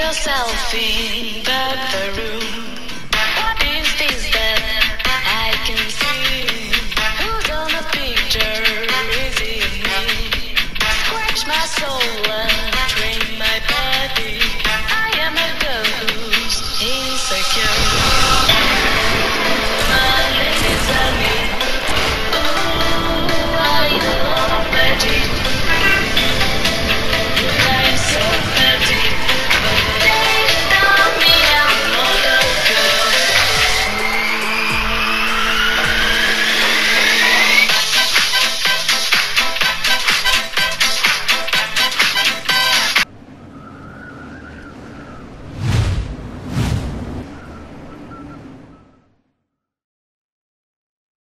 yourself in the, the room. What is this that I can see? Who's on the picture? Is it me? Scratch my soul.